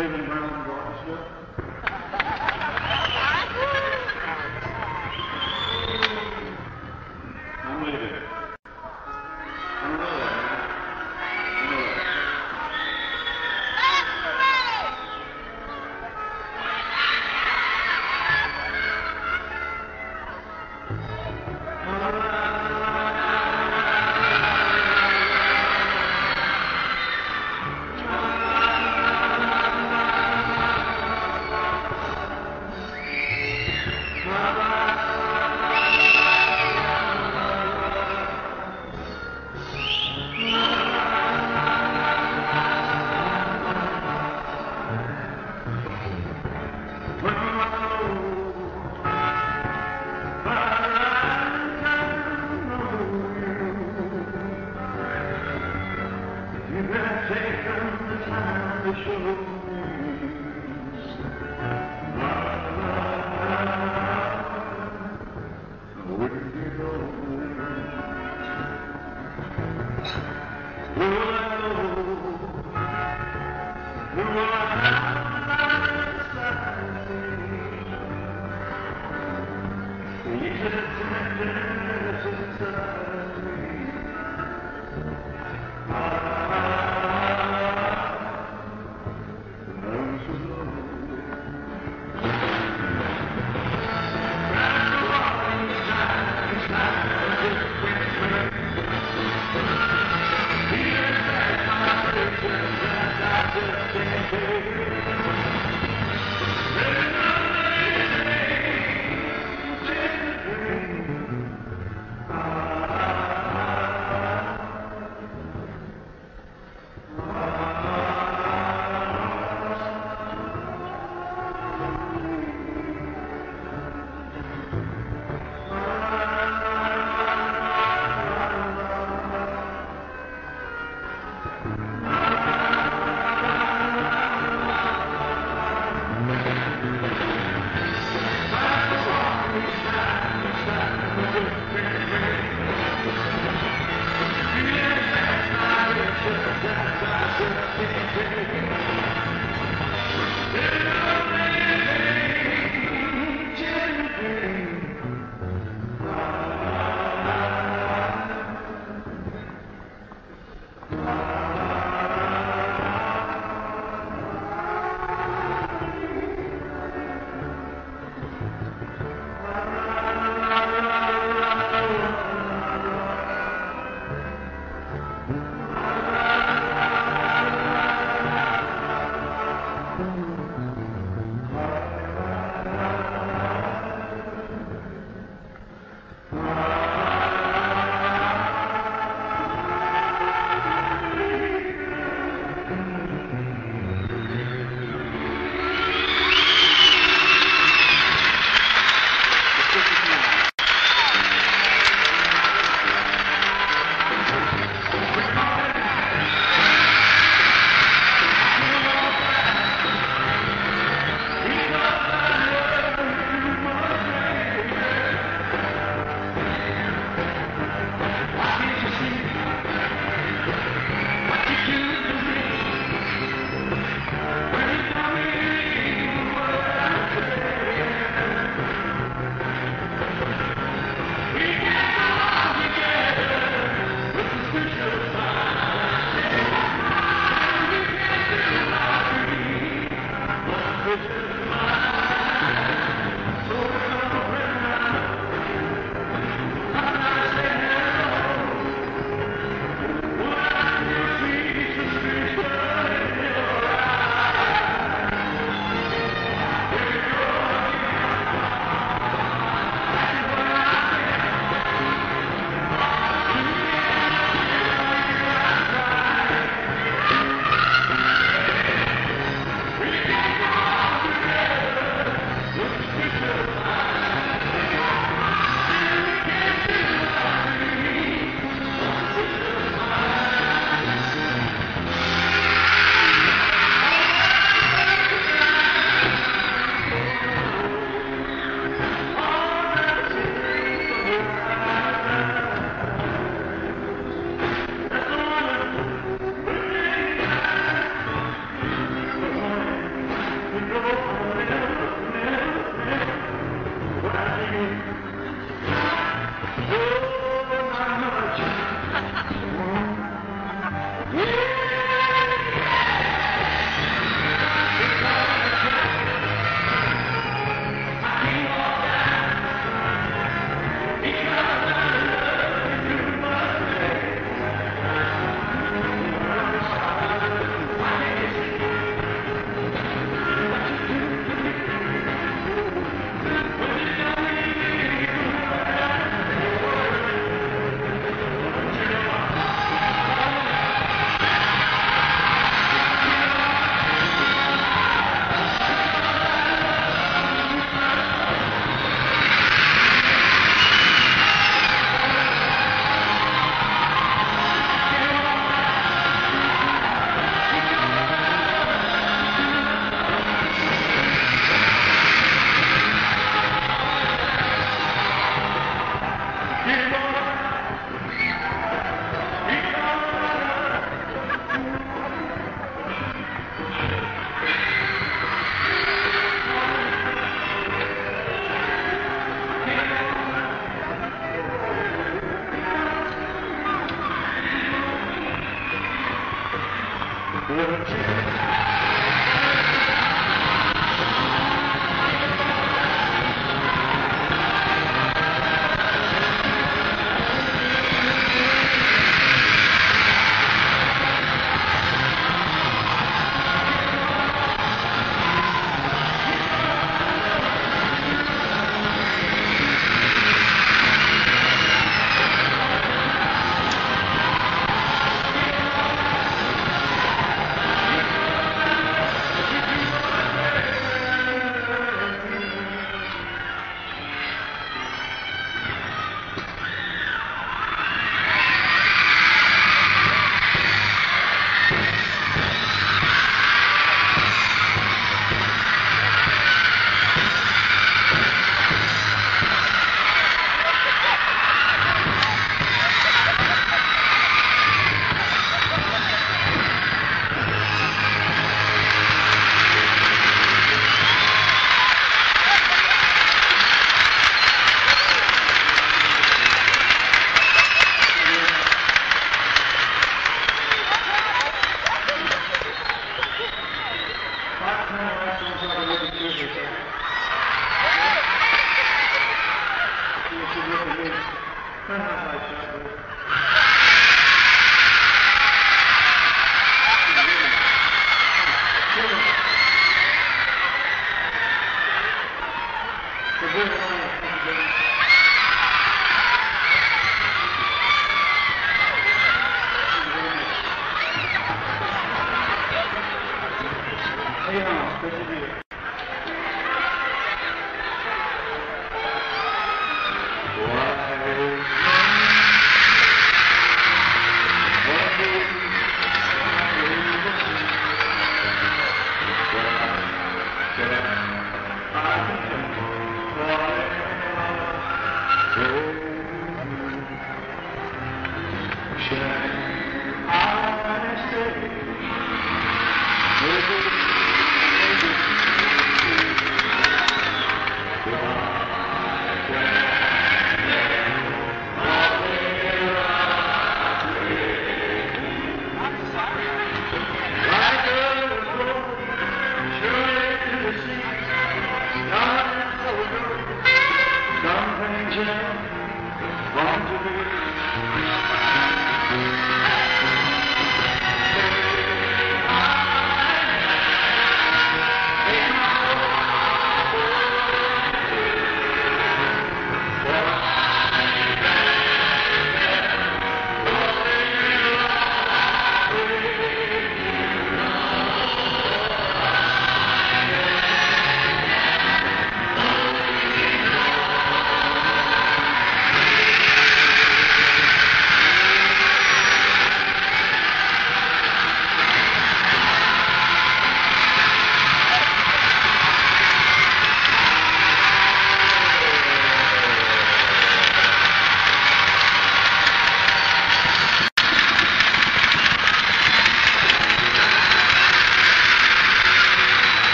Cleveland Brown Orchestra.